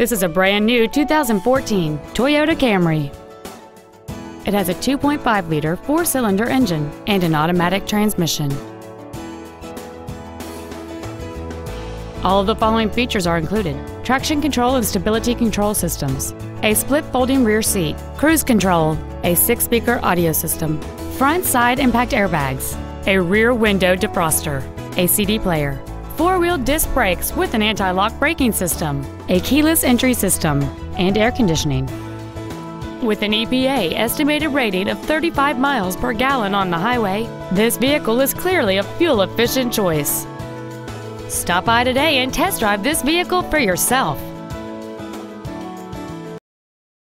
This is a brand new 2014 Toyota Camry. It has a 2.5 liter four cylinder engine and an automatic transmission. All of the following features are included traction control and stability control systems, a split folding rear seat, cruise control, a six speaker audio system, front side impact airbags, a rear window defroster, a CD player, four wheel disc brakes with an anti lock braking system, a keyless entry system, and air conditioning. With an EPA estimated rating of 35 miles per gallon on the highway, this vehicle is clearly a fuel efficient choice. Stop by today and test drive this vehicle for yourself.